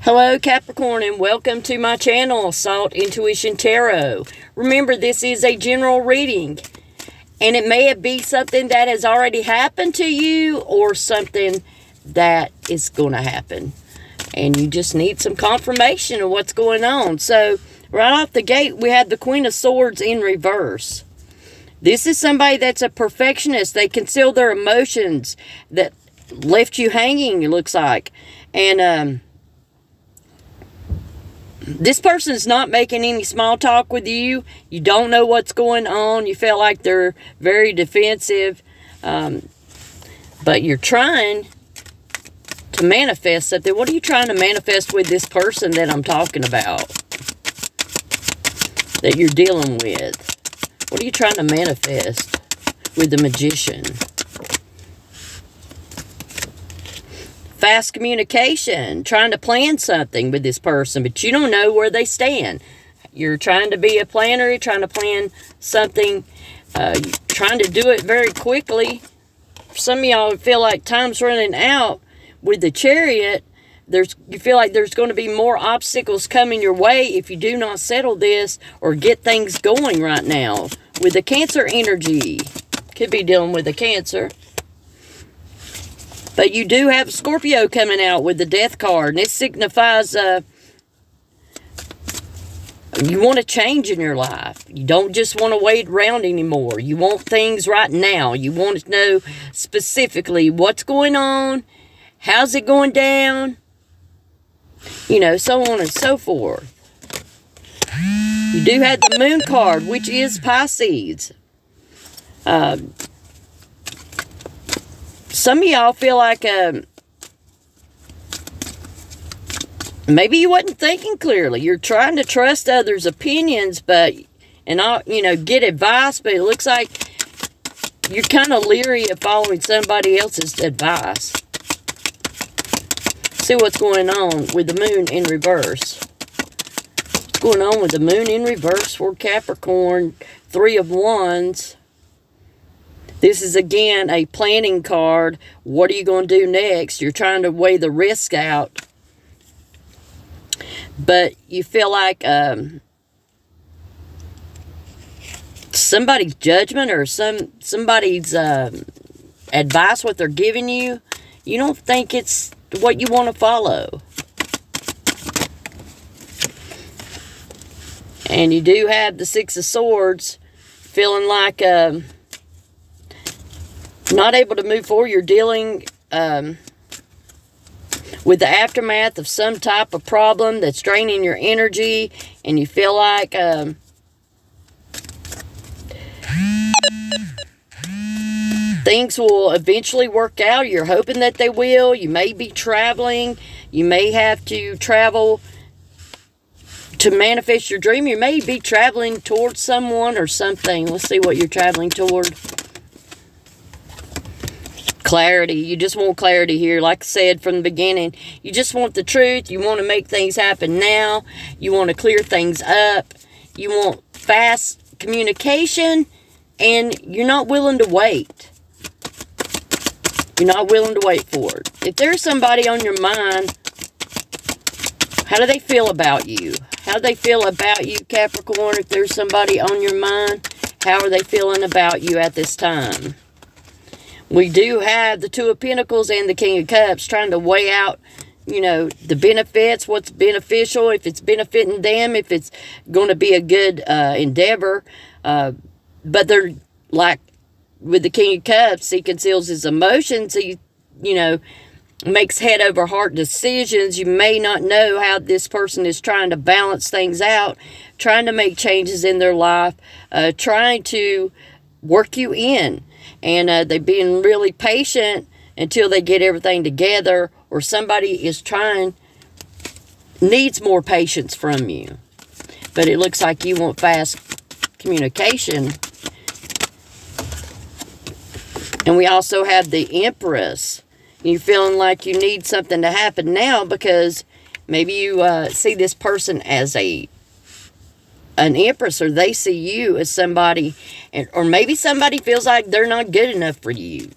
Hello Capricorn and welcome to my channel, Salt Intuition Tarot. Remember this is a general reading and it may be something that has already happened to you or something that is going to happen. And you just need some confirmation of what's going on. So right off the gate we have the Queen of Swords in reverse. This is somebody that's a perfectionist. They conceal their emotions that left you hanging, it looks like. And um this person's not making any small talk with you. You don't know what's going on. You feel like they're very defensive. Um, but you're trying to manifest something. What are you trying to manifest with this person that I'm talking about? That you're dealing with? What are you trying to manifest with the magician? fast communication, trying to plan something with this person, but you don't know where they stand. You're trying to be a planner, you're trying to plan something, uh, trying to do it very quickly. Some of y'all feel like time's running out with the chariot. There's, you feel like there's going to be more obstacles coming your way if you do not settle this or get things going right now. With the Cancer energy, could be dealing with a Cancer. But you do have Scorpio coming out with the death card. And it signifies uh, you want to change in your life. You don't just want to wait around anymore. You want things right now. You want to know specifically what's going on, how's it going down, you know, so on and so forth. You do have the moon card, which is Pisces. Um, some of y'all feel like um, maybe you wasn't thinking clearly. You're trying to trust others' opinions, but and all you know, get advice, but it looks like you're kind of leery of following somebody else's advice. See what's going on with the moon in reverse. What's going on with the moon in reverse for Capricorn? Three of Wands. This is, again, a planning card. What are you going to do next? You're trying to weigh the risk out. But you feel like um, somebody's judgment or some somebody's um, advice, what they're giving you, you don't think it's what you want to follow. And you do have the Six of Swords feeling like... Um, not able to move forward, you're dealing um, with the aftermath of some type of problem that's draining your energy and you feel like um, things will eventually work out. You're hoping that they will. You may be traveling. You may have to travel to manifest your dream. You may be traveling towards someone or something. Let's see what you're traveling toward clarity. You just want clarity here. Like I said from the beginning, you just want the truth. You want to make things happen now. You want to clear things up. You want fast communication, and you're not willing to wait. You're not willing to wait for it. If there's somebody on your mind, how do they feel about you? How do they feel about you, Capricorn? If there's somebody on your mind, how are they feeling about you at this time? we do have the Two of Pentacles and the King of Cups trying to weigh out, you know, the benefits, what's beneficial, if it's benefiting them, if it's going to be a good uh, endeavor. Uh, but they're like with the King of Cups, he conceals his emotions. He, you know, makes head over heart decisions. You may not know how this person is trying to balance things out, trying to make changes in their life, uh, trying to work you in and uh, they're being really patient until they get everything together or somebody is trying needs more patience from you but it looks like you want fast communication and we also have the empress. You're feeling like you need something to happen now because maybe you uh, see this person as a an empress or they see you as somebody and, or maybe somebody feels like they're not good enough for you.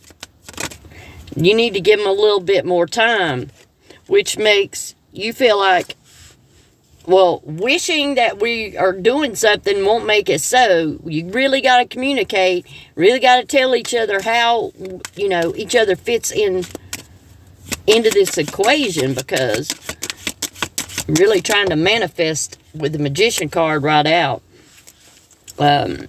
You need to give them a little bit more time which makes you feel like well wishing that we are doing something won't make it so you really got to communicate really got to tell each other how you know each other fits in into this equation because really trying to manifest with the magician card right out. Um,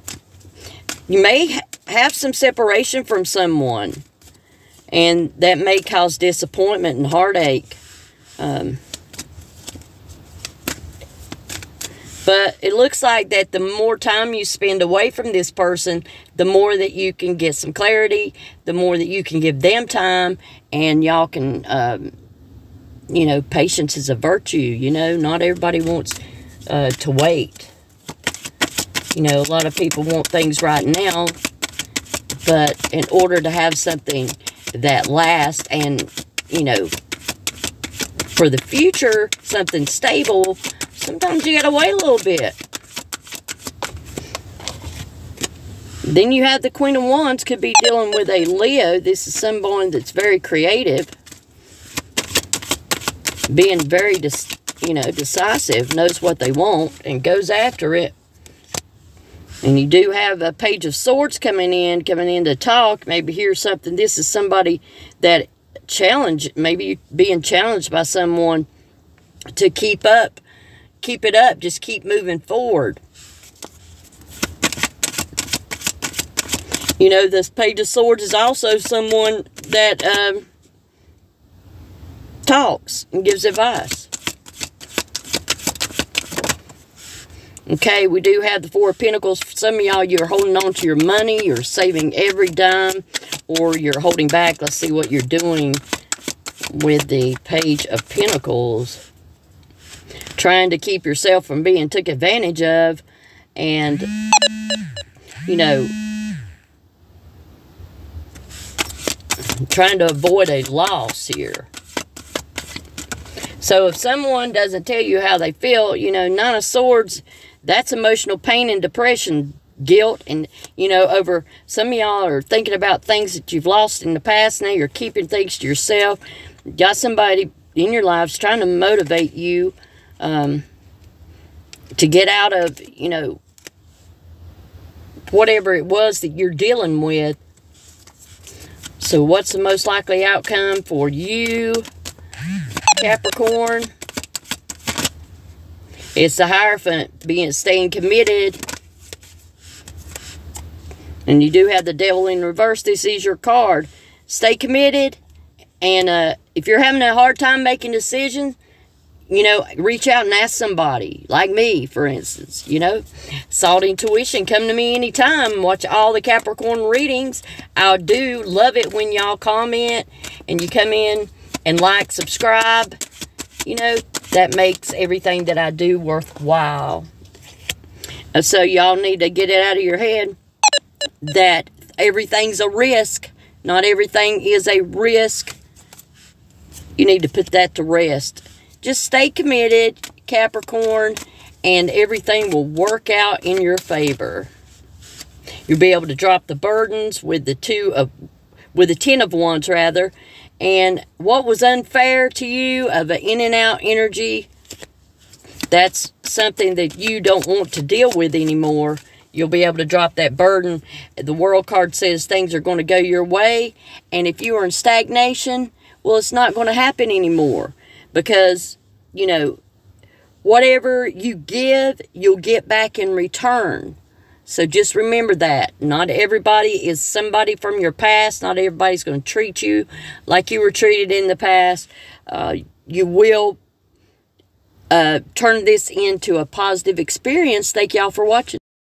you may have some separation from someone, and that may cause disappointment and heartache. Um, but it looks like that the more time you spend away from this person, the more that you can get some clarity, the more that you can give them time, and y'all can, um, you know, patience is a virtue. You know, not everybody wants uh, to wait. You know, a lot of people want things right now, but in order to have something that lasts and, you know, for the future, something stable, sometimes you gotta wait a little bit. Then you have the Queen of Wands could be dealing with a Leo. This is someone that's very creative. Being very you know, decisive, knows what they want, and goes after it. And you do have a page of swords coming in, coming in to talk, maybe hear something. This is somebody that challenge, maybe being challenged by someone to keep up, keep it up, just keep moving forward. You know, this page of swords is also someone that um, talks and gives advice. Okay, we do have the Four of Pentacles. For some of y'all, you're holding on to your money. You're saving every dime. Or you're holding back. Let's see what you're doing with the Page of Pentacles. Trying to keep yourself from being took advantage of. And, you know, trying to avoid a loss here. So if someone doesn't tell you how they feel, you know, Nine of Swords that's emotional pain and depression, guilt, and, you know, over some of y'all are thinking about things that you've lost in the past. Now you're keeping things to yourself. Got somebody in your lives trying to motivate you um, to get out of, you know, whatever it was that you're dealing with. So what's the most likely outcome for you, Capricorn? It's the Hierophant being staying committed. And you do have the devil in reverse. This is your card. Stay committed. And uh, if you're having a hard time making decisions, you know, reach out and ask somebody, like me, for instance. You know, Salt Intuition, come to me anytime. Watch all the Capricorn readings. I do love it when y'all comment and you come in and like, subscribe. You know, that makes everything that I do worthwhile. Uh, so y'all need to get it out of your head that everything's a risk. Not everything is a risk. You need to put that to rest. Just stay committed, Capricorn, and everything will work out in your favor. You'll be able to drop the burdens with the two of, with the ten of wands rather, and what was unfair to you of an in and out energy, that's something that you don't want to deal with anymore. You'll be able to drop that burden. The world card says things are going to go your way. And if you are in stagnation, well, it's not going to happen anymore. Because, you know, whatever you give, you'll get back in return. So just remember that. Not everybody is somebody from your past. Not everybody's going to treat you like you were treated in the past. Uh, you will uh, turn this into a positive experience. Thank y'all for watching.